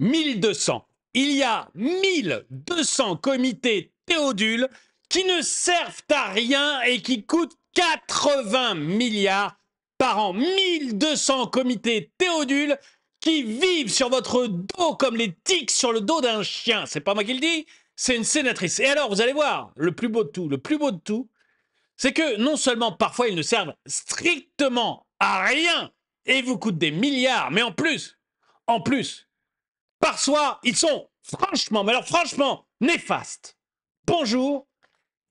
1200. Il y a 1200 comités Théodule qui ne servent à rien et qui coûtent 80 milliards par an. 1200 comités Théodule qui vivent sur votre dos comme les tics sur le dos d'un chien. C'est pas moi qui le dis, c'est une sénatrice. Et alors, vous allez voir, le plus beau de tout, le plus beau de tout, c'est que non seulement parfois ils ne servent strictement à rien et vous coûtent des milliards, mais en plus, en plus, par soi, ils sont franchement, mais alors franchement, néfastes. Bonjour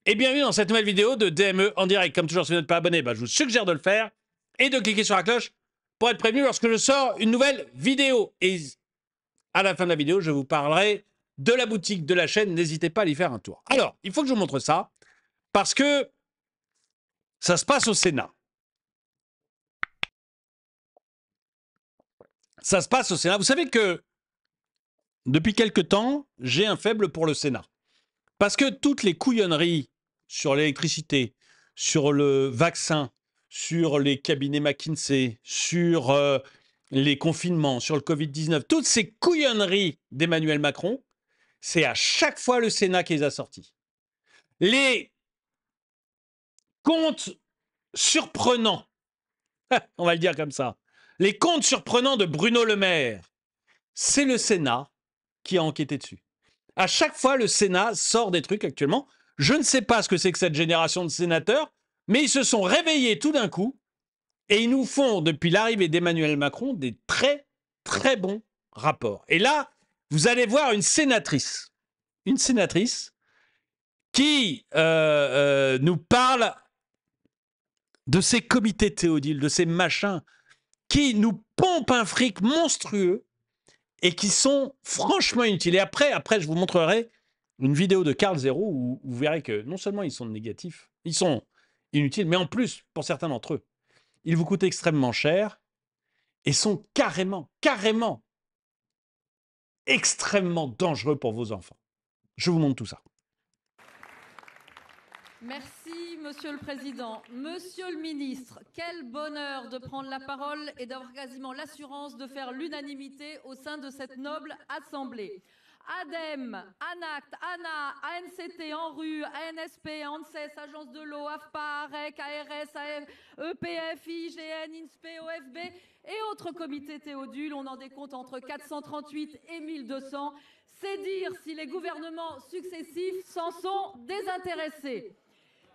et bienvenue dans cette nouvelle vidéo de DME en direct. Comme toujours, si vous n'êtes pas abonné, bah, je vous suggère de le faire et de cliquer sur la cloche pour être prévenu lorsque je sors une nouvelle vidéo. Et à la fin de la vidéo, je vous parlerai de la boutique de la chaîne. N'hésitez pas à y faire un tour. Alors, il faut que je vous montre ça parce que ça se passe au Sénat. Ça se passe au Sénat. Vous savez que depuis quelque temps, j'ai un faible pour le Sénat. Parce que toutes les couillonneries sur l'électricité, sur le vaccin, sur les cabinets McKinsey, sur euh, les confinements, sur le Covid-19, toutes ces couillonneries d'Emmanuel Macron, c'est à chaque fois le Sénat qui les a sorties. Les comptes surprenants, on va le dire comme ça, les comptes surprenants de Bruno Le Maire, c'est le Sénat qui a enquêté dessus. À chaque fois, le Sénat sort des trucs actuellement. Je ne sais pas ce que c'est que cette génération de sénateurs, mais ils se sont réveillés tout d'un coup et ils nous font, depuis l'arrivée d'Emmanuel Macron, des très, très bons rapports. Et là, vous allez voir une sénatrice, une sénatrice qui euh, euh, nous parle de ces comités théodiles, de ces machins qui nous pompent un fric monstrueux et qui sont franchement inutiles. Et après, après, je vous montrerai une vidéo de Carl Zero où, vous verrez que non seulement ils sont négatifs, ils sont inutiles, mais en plus, pour certains d'entre eux, ils vous coûtent extrêmement cher et sont carrément, carrément, extrêmement dangereux pour vos enfants. Je vous montre tout ça. Merci, Monsieur le Président. Monsieur le Ministre, quel bonheur de prendre la parole et d'avoir quasiment l'assurance de faire l'unanimité au sein de cette noble Assemblée. ADEME, ANACT, ANA, ANCT, ANRU, ANSP, ANSES, Agence de l'eau, AFPA, AREC, ARS, EPF, IGN, INSPE, OFB et autres comités théodules. On en décompte entre 438 et 1200. C'est dire si les gouvernements successifs s'en sont désintéressés.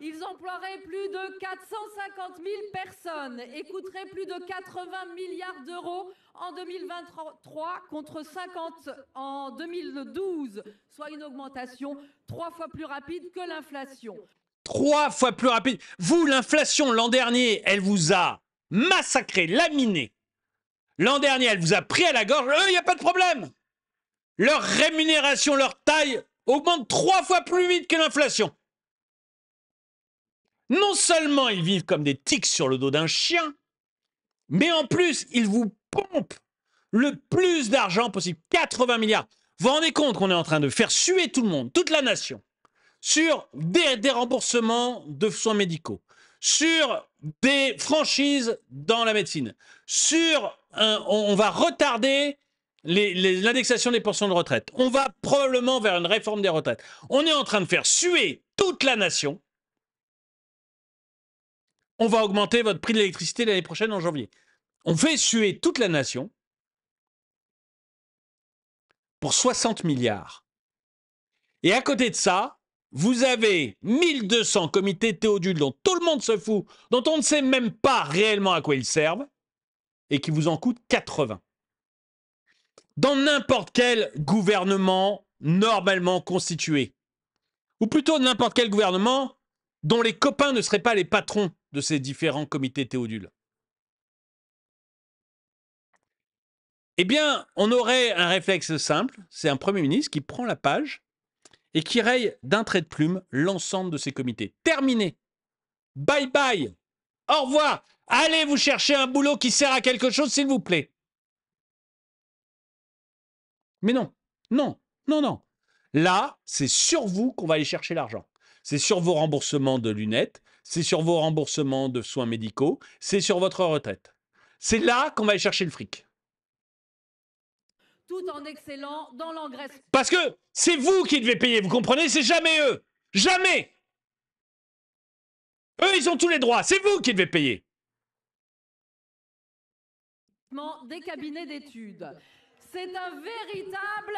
Ils emploieraient plus de 450 000 personnes et coûteraient plus de 80 milliards d'euros en 2023 contre 50 en 2012, soit une augmentation trois fois plus rapide que l'inflation. Trois fois plus rapide. Vous, l'inflation, l'an dernier, elle vous a massacré, laminé. L'an dernier, elle vous a pris à la gorge. Eux, il n'y a pas de problème. Leur rémunération, leur taille augmente trois fois plus vite que l'inflation. Non seulement ils vivent comme des tics sur le dos d'un chien, mais en plus, ils vous pompent le plus d'argent possible, 80 milliards. Vous vous rendez compte qu'on est en train de faire suer tout le monde, toute la nation, sur des, remboursements de soins médicaux, sur des franchises dans la médecine, sur on, va retarder l'indexation des pensions de retraite. On va probablement vers une réforme des retraites. On est en train de faire suer toute la nation on va augmenter votre prix de l'électricité l'année prochaine en janvier. On fait suer toute la nation pour 60 milliards. Et à côté de ça, vous avez 1200 comités théodules dont tout le monde se fout, dont on ne sait même pas réellement à quoi ils servent, et qui vous en coûtent 80. Dans n'importe quel gouvernement normalement constitué, ou plutôt n'importe quel gouvernement dont les copains ne seraient pas les patrons de ces différents comités théodules? Eh bien, on aurait un réflexe simple, c'est un Premier ministre qui prend la page et qui raye d'un trait de plume l'ensemble de ces comités. Terminé. Bye bye. Au revoir. Allez vous chercher un boulot qui sert à quelque chose, s'il vous plaît. Mais non, non, non, non. Là, c'est sur vous qu'on va aller chercher l'argent c'est sur vos remboursements de lunettes, c'est sur vos remboursements de soins médicaux, c'est sur votre retraite. C'est là qu'on va aller chercher le fric. tout en excellant dans l'engraissement. Parce que c'est vous qui devez payer, vous comprenez? C'est jamais eux. Jamais. Eux, ils ont tous les droits. C'est vous qui devez payer. des cabinets d'études. C'est un véritable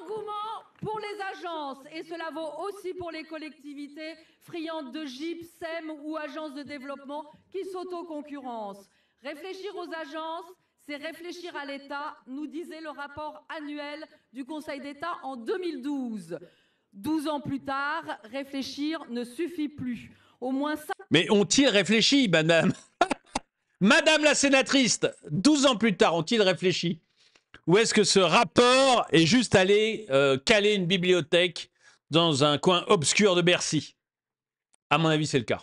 engouement pour les agences et cela vaut aussi pour les collectivités friandes de GIP, SEM ou agences de développement qui s'autoconcurrencent. Réfléchir aux agences, c'est réfléchir à l'État, nous disait le rapport annuel du Conseil d'État en 2012. 12 ans plus tard, réfléchir ne suffit plus. Au moins ça. Mais ont-ils réfléchi, madame Madame la sénatrice, 12 ans plus tard, ont-ils réfléchi Ou est-ce que ce rapport est juste allé euh, caler une bibliothèque dans un coin obscur de Bercy? À mon avis, c'est le cas.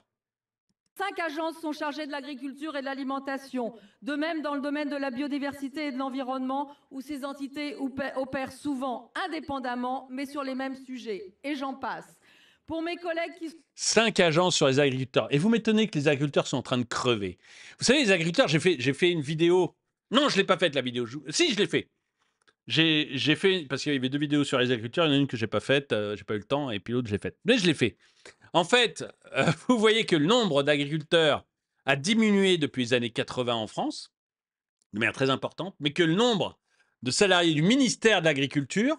Cinq agences sont chargées de l'agriculture et de l'alimentation. De même, dans le domaine de la biodiversité et de l'environnement, où ces entités opèrent souvent indépendamment, mais sur les mêmes sujets. Et j'en passe. Pour mes collègues qui... Cinq agences sur les agriculteurs. Et vous m'étonnez que les agriculteurs sont en train de crever. Vous savez, les agriculteurs, j'ai fait, j'ai fait une vidéo. Non, je ne l'ai pas faite, la vidéo. Si, je l'ai fait. J'ai, fait, parce qu'il y avait deux vidéos sur les agriculteurs. Il y en a une que j'ai pas faite, euh, j'ai pas eu le temps, et puis l'autre, je l'ai faite. Mais je l'ai fait. En fait, euh, vous voyez que le nombre d'agriculteurs a diminué depuis les années 80 en France, de manière très importante, mais que le nombre de salariés du ministère de l'Agriculture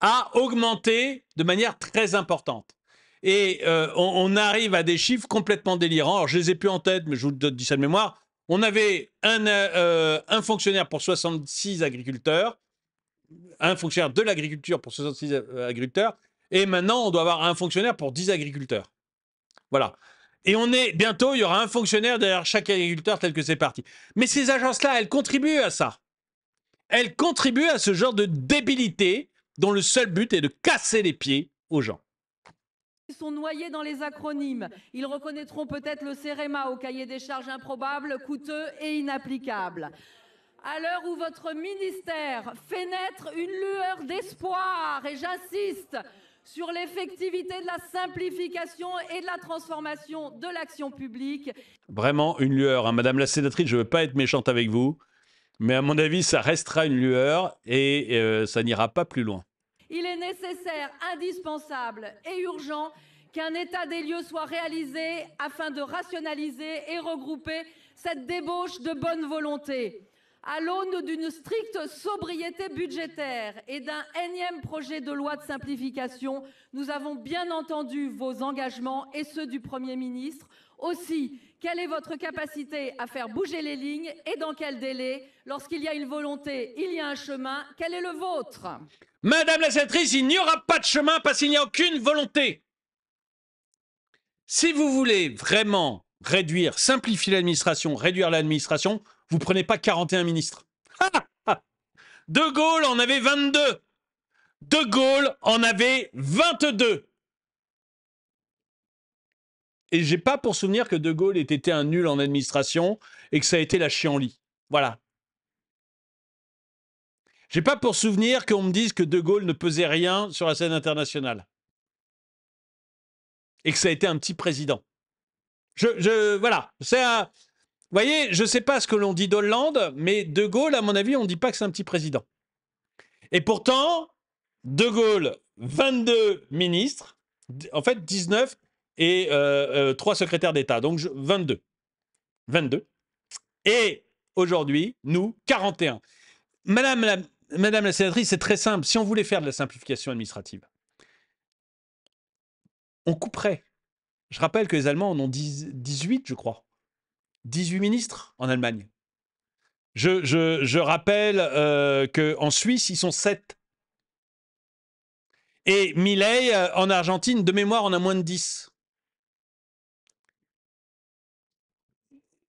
a augmenté de manière très importante. Et euh, on, arrive à des chiffres complètement délirants. Alors, je les ai plus en tête, mais je vous dis ça de mémoire. On avait un, euh, fonctionnaire pour 66 agriculteurs, un fonctionnaire de l'agriculture pour 66 euh, agriculteurs, et maintenant, on doit avoir un fonctionnaire pour 10 agriculteurs. Voilà. Et on est bientôt, il y aura un fonctionnaire derrière chaque agriculteur tel que c'est parti. Mais ces agences-là, elles contribuent à ça. Elles contribuent à ce genre de débilité dont le seul but est de casser les pieds aux gens. Ils sont noyés dans les acronymes. Ils reconnaîtront peut-être le CEREMA au cahier des charges improbables, coûteux et inapplicable. À l'heure où votre ministère fait naître une lueur d'espoir, et j'insiste, sur l'effectivité de la simplification et de la transformation de l'action publique. Vraiment une lueur. Hein. Madame la sénatrice, je ne veux pas être méchante avec vous, mais à mon avis, ça restera une lueur et euh, ça n'ira pas plus loin. Il est nécessaire, indispensable et urgent qu'un état des lieux soit réalisé afin de rationaliser et regrouper cette débauche de bonne volonté. À l'aune d'une stricte sobriété budgétaire et d'un énième projet de loi de simplification, nous avons bien entendu vos engagements et ceux du Premier ministre. Aussi, quelle est votre capacité à faire bouger les lignes et dans quel délai Lorsqu'il y a une volonté, il y a un chemin. Quel est le vôtre Madame la sénatrice, il n'y aura pas de chemin parce qu'il n'y a aucune volonté. Si vous voulez vraiment réduire, simplifier l'administration, réduire l'administration, vous prenez pas 41 ministres. de Gaulle en avait 22. De Gaulle en avait 22. Et j'ai pas pour souvenir que De Gaulle ait été un nul en administration et que ça a été la chienlit. Voilà. J'ai pas pour souvenir qu'on me dise que De Gaulle ne pesait rien sur la scène internationale. Et que ça a été un petit président. Je, voilà, c'est. Vous voyez, je ne sais pas ce que l'on dit d'Hollande, mais De Gaulle, à mon avis, on ne dit pas que c'est un petit président. Et pourtant, De Gaulle, 22 ministres, en fait 19 et euh, 3 euh, secrétaires d'État, donc 22. 22. Et aujourd'hui, nous, 41. Madame la, sénatrice, c'est très simple. Si on voulait faire de la simplification administrative, on couperait. Je rappelle que les Allemands en ont 18, je crois. 18 ministres en Allemagne. Je, rappelle euh, qu'en Suisse, ils sont 7. Et Milley, euh, en Argentine, de mémoire, en a moins de 10.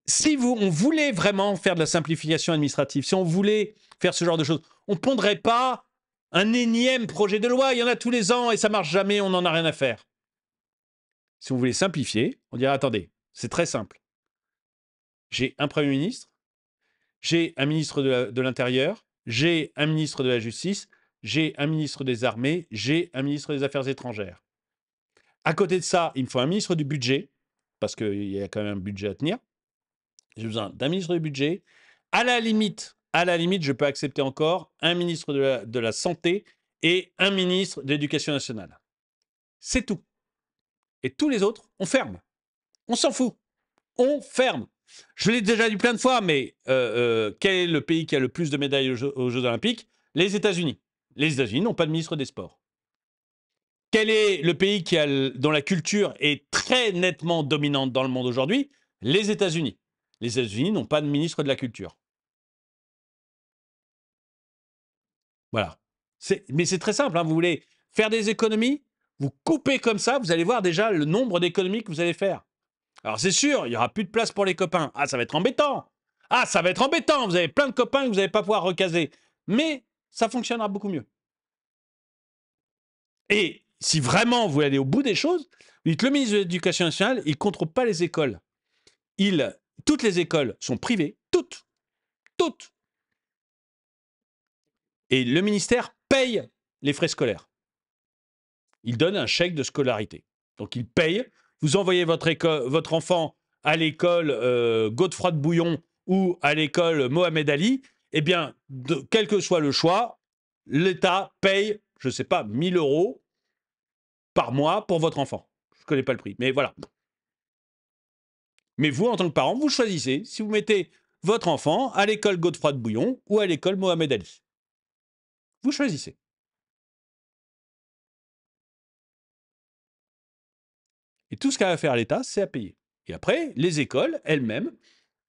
Si vous, on voulait vraiment faire de la simplification administrative, si on voulait faire ce genre de choses, on ne pondrait pas un énième projet de loi. Il y en a tous les ans et ça marche jamais, on n'en a rien à faire. Si on voulait simplifier, on dirait attendez, c'est très simple. J'ai un Premier ministre, j'ai un ministre de l'Intérieur, j'ai un ministre de la Justice, j'ai un ministre des Armées, j'ai un ministre des Affaires étrangères. À côté de ça, il me faut un ministre du budget, parce qu'il y a quand même un budget à tenir. J'ai besoin d'un ministre du budget. À la limite, à la limite, je peux accepter encore un ministre de la, Santé et un ministre de l'Éducation nationale. C'est tout. Et tous les autres, on ferme. On s'en fout. On ferme. Je l'ai déjà dit plein de fois, mais euh, euh, quel est le pays qui a le plus de médailles aux Jeux, aux Jeux Olympiques? Les États-Unis. Les États-Unis n'ont pas de ministre des Sports. Quel est le pays qui a, dont la culture est très nettement dominante dans le monde aujourd'hui? Les États-Unis. Les États-Unis n'ont pas de ministre de la culture. Voilà. Mais c'est très simple. hein, Vous voulez faire des économies Vous coupez comme ça, vous allez voir déjà le nombre d'économies que vous allez faire. Alors c'est sûr, il n'y aura plus de place pour les copains. Ah, ça va être embêtant. Ah, ça va être embêtant. Vous avez plein de copains que vous n'allez pas pouvoir recaser. Mais ça fonctionnera beaucoup mieux. Et si vraiment vous voulez aller au bout des choses, vous dites le ministre de l'Éducation nationale, il ne contrôle pas les écoles. Il, toutes les écoles sont privées, toutes, toutes. Et le ministère paye les frais scolaires. Il donne un chèque de scolarité. Donc il paye. Vous envoyez votre, enfant à l'école euh, de Bouillon ou à l'école Mohamed Ali. Eh bien, quel que soit le choix, l'État paye, je ne sais pas, 1000 euros par mois pour votre enfant. Je ne connais pas le prix, mais voilà. Mais vous, en tant que parent, vous choisissez si vous mettez votre enfant à l'école Godefroy de Bouillon ou à l'école Mohamed Ali. Vous choisissez. Et tout ce qu'a à faire l'État, c'est à payer. Et après, les écoles elles-mêmes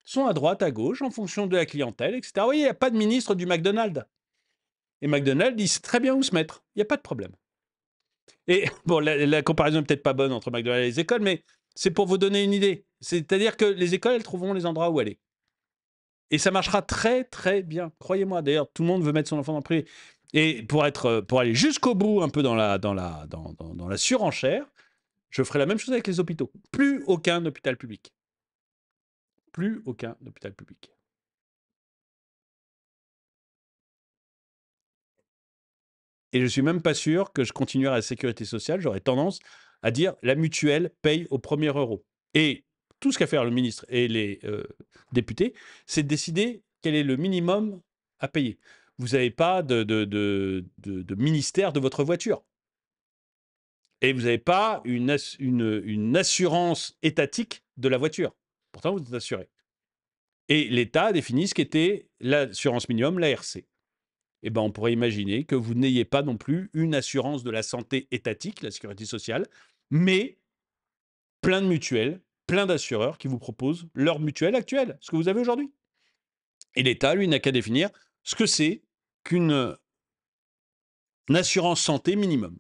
sont à droite, à gauche, en fonction de la clientèle, etc. Vous voyez, il n'y a pas de ministre du McDonald's. Et McDonald's, il sait très bien où se mettre. Il n'y a pas de problème. Et bon, la, la comparaison n'est peut-être pas bonne entre McDonald's et les écoles, mais c'est pour vous donner une idée. C'est-à-dire que les écoles, elles trouveront les endroits où aller. Et ça marchera très, très bien. Croyez-moi. D'ailleurs, tout le monde veut mettre son enfant dans le privé. Et pour, être, euh, pour aller jusqu'au bout, un peu dans la, surenchère, je ferai la même chose avec les hôpitaux. Plus aucun hôpital public. Plus aucun hôpital public. Et je suis même pas sûr que je continuerai à la sécurité sociale. J'aurais tendance à dire la mutuelle paye au premier euro. Et tout ce qu'a fait le ministre et les euh, députés, c'est de décider quel est le minimum à payer. Vous n'avez pas de, ministère de votre voiture. Et vous n'avez pas une, ass- une- une assurance étatique de la voiture. Pourtant, vous êtes assuré. Et l'État a défini ce qu'était l'assurance minimum, l'ARC. Eh ben, on pourrait imaginer que vous n'ayez pas non plus une assurance de la santé étatique, la sécurité sociale, mais plein de mutuelles, plein d'assureurs qui vous proposent leur mutuelle actuelle, ce que vous avez aujourd'hui. Et l'État, lui, n'a qu'à définir ce que c'est qu'une une assurance santé minimum.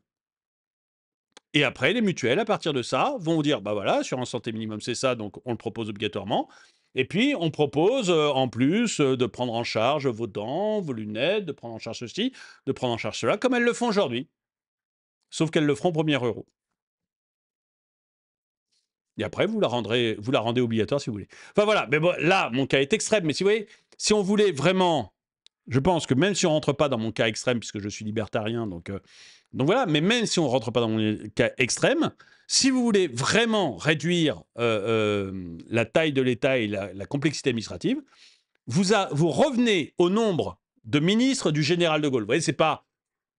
Et après, les mutuelles, à partir de ça, vont vous dire, bah voilà, assurance santé minimum, c'est ça, donc on le propose obligatoirement. Et puis, on propose euh, en plus euh, de prendre en charge vos dents, vos lunettes, de prendre en charge ceci, de prendre en charge cela, comme elles le font aujourd'hui. Sauf qu'elles le feront au premier euro. Et après, vous la, rendrez, vous la rendez obligatoire si vous voulez. Enfin voilà, mais bon, là, mon cas est extrême. Mais si vous voyez, si on voulait vraiment, je pense que même si on rentre pas dans mon cas extrême, puisque je suis libertarien, donc, euh, donc voilà, mais même si on rentre pas dans mon cas extrême, si vous voulez vraiment réduire euh, euh, la taille de l'État et la, complexité administrative, vous, vous revenez au nombre de ministres du général de Gaulle. Vous voyez, c'est pas.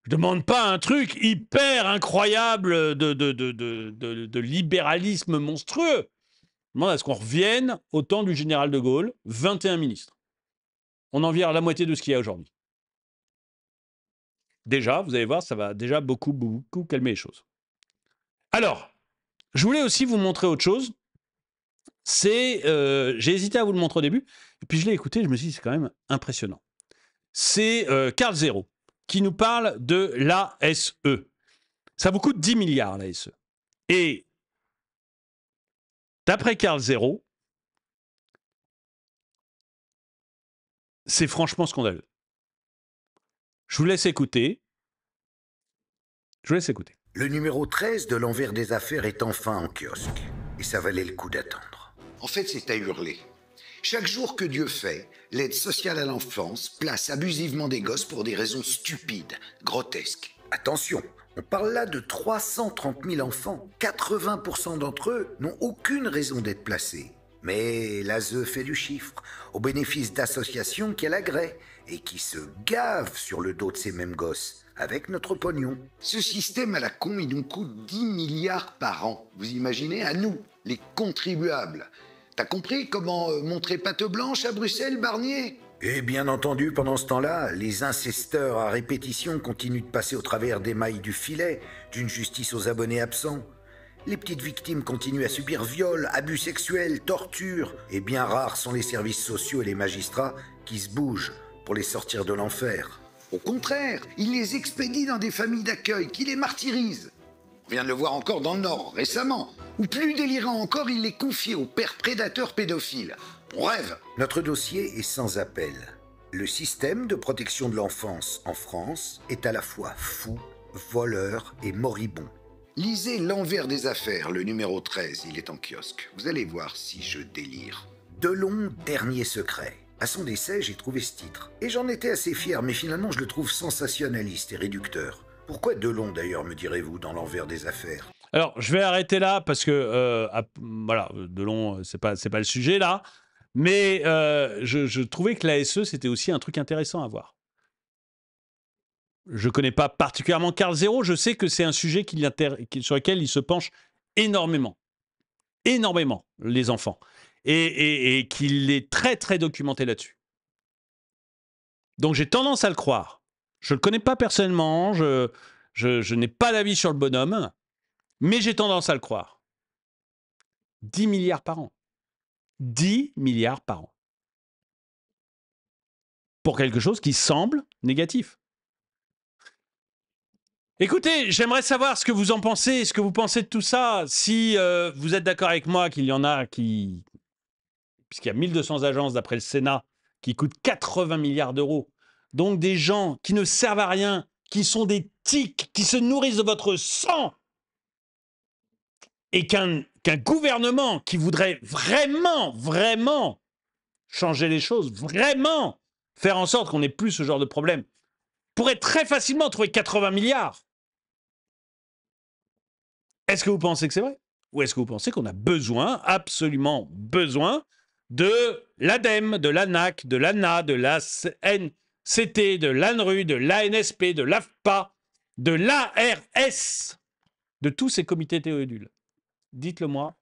Je demande pas un truc hyper incroyable de, de, de, de, de- libéralisme monstrueux. Je demande à ce qu'on revienne au temps du général de Gaulle, 21 ministres. On en vient à la moitié de ce qu'il y a aujourd'hui. Déjà, vous allez voir, ça va déjà beaucoup, beaucoup calmer les choses. Alors, je voulais aussi vous montrer autre chose. C'est, euh, j'ai hésité à vous le montrer au début, et puis je l'ai écouté, je me suis dit, c'est quand même impressionnant. C'est euh, Carl Zero qui nous parle de l'ASE. Ça vous coûte 10 milliards, l'ASE. Et d'après Carl Zero, c'est franchement scandaleux. Je vous laisse écouter. Je vous laisse écouter. Le numéro 13 de l'envers des affaires est enfin en kiosque. Et ça valait le coup d'attendre. En fait, c'est à hurler. Chaque jour que Dieu fait, l'aide sociale à l'enfance place abusivement des gosses pour des raisons stupides, grotesques. Attention, on parle là de 330 000 enfants. 80% d'entre eux n'ont aucune raison d'être placés. Mais l'ASE fait du chiffre, au bénéfice d'associations qu'elle agrée et qui se gavent sur le dos de ces mêmes gosses avec notre pognon. Ce système à la con, il nous coûte 10 milliards par an. Vous imaginez à nous, les contribuables. T'as compris comment euh, montrer patte blanche à Bruxelles, Barnier? Et bien entendu, pendant ce temps-là, les incesteurs à répétition continuent de passer au travers des mailles du filet, d'une justice aux abonnés absents. Les petites victimes continuent à subir viols, abus sexuels, tortures, et bien rares sont les services sociaux et les magistrats qui se bougent pour les sortir de l'enfer. Au contraire, il les expédie dans des familles d'accueil qui les martyrisent. On vient de le voir encore dans le Nord, récemment. Ou plus délirant encore, il les confie aux pères prédateurs pédophiles. On rêve Notre dossier est sans appel. Le système de protection de l'enfance en France est à la fois fou, voleur et moribond. Lisez L'envers des affaires, le numéro 13, il est en kiosque. Vous allez voir si je délire. Delon, dernier secret. À son décès, j'ai trouvé ce titre. Et j'en étais assez fier, mais finalement je le trouve sensationnaliste et réducteur. Pourquoi Delon d'ailleurs, me direz-vous, dans l'envers des affaires? Alors, je vais arrêter là parce que, euh, voilà, Delon, c'est pas, pas le sujet là. Mais euh, je, trouvais que l'ASE, c'était aussi un truc intéressant à voir. Je connais pas particulièrement Carl Zero. Je sais que c'est un sujet sur lequel il se penche énormément. Énormément, les enfants. Et qu'il est très, très documenté là-dessus. Donc j'ai tendance à le croire. Je ne le connais pas personnellement. Je, n'ai pas d'avis sur le bonhomme. Mais j'ai tendance à le croire. 10 milliards par an. 10 milliards par an. Pour quelque chose qui semble négatif. Écoutez, j'aimerais savoir ce que vous en pensez, ce que vous pensez de tout ça. Si euh, vous êtes d'accord avec moi qu'il y en a qui... Puisqu'il y a 1200 agences d'après le Sénat qui coûtent 80 milliards d'euros. Donc des gens qui ne servent à rien, qui sont des tiques, qui se nourrissent de votre sang et qu'un gouvernement qui voudrait vraiment, vraiment changer les choses, vraiment faire en sorte qu'on n'ait plus ce genre de problème, pourrait très facilement trouver 80 milliards. Est-ce que vous pensez que c'est vrai? Ou est-ce que vous pensez qu'on a besoin, absolument besoin, de l'ADEME, de l'ANAC, de l'ANA, de l'ANCT, de l'ANRU, de l'ANSP, de l'AFPA, de l'ARS, de tous ces comités théodules Dites-le moi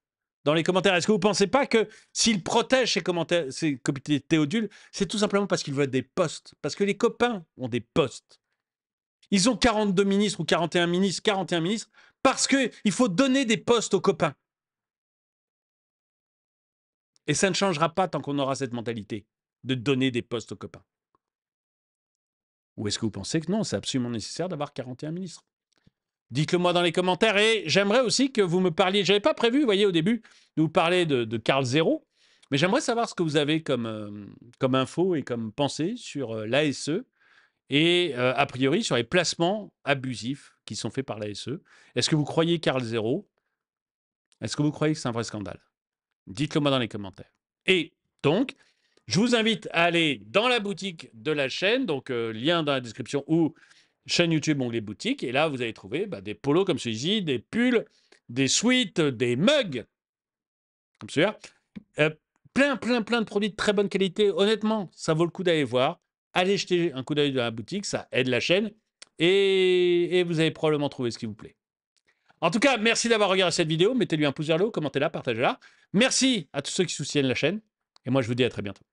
dans les commentaires. Est-ce que vous ne pensez pas que s'ils protègent ces, ces comités théodules, c'est tout simplement parce qu'ils veulent des postes? Parce que les copains ont des postes. Ils ont 42 ministres ou 41 ministres, 41 ministres, parce qu'il faut donner des postes aux copains. Et ça ne changera pas tant qu'on aura cette mentalité de donner des postes aux copains. Ou est-ce que vous pensez que non, c'est absolument nécessaire d'avoir 41 ministres? Dites-le moi dans les commentaires et j'aimerais aussi que vous me parliez. Je n'avais pas prévu, vous voyez, au début, de vous parler de, de Carl Zero, mais j'aimerais savoir ce que vous avez comme, euh, comme info et comme pensée sur euh, l'ASE et euh, a priori sur les placements abusifs qui sont faits par l'ASE. Est-ce que vous croyez Carl Zero? Est-ce que vous croyez que c'est un vrai scandale? Dites-le moi dans les commentaires. Et donc, je vous invite à aller dans la boutique de la chaîne, donc euh, lien dans la description ou chaîne YouTube, onglet boutique, et là vous allez trouver bah, des polos comme celui-ci, des pulls, des suites, des mugs, comme celui-là. Euh, plein, plein, plein de produits de très bonne qualité. Honnêtement, ça vaut le coup d'aller voir. Allez jeter un coup d'œil dans la boutique, ça aide la chaîne, et, et vous allez probablement trouver ce qui vous plaît. En tout cas, merci d'avoir regardé cette vidéo. Mettez-lui un pouce vers le haut, commentez-la, partagez-la. Merci à tous ceux qui soutiennent la chaîne, et moi je vous dis à très bientôt.